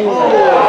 Oh.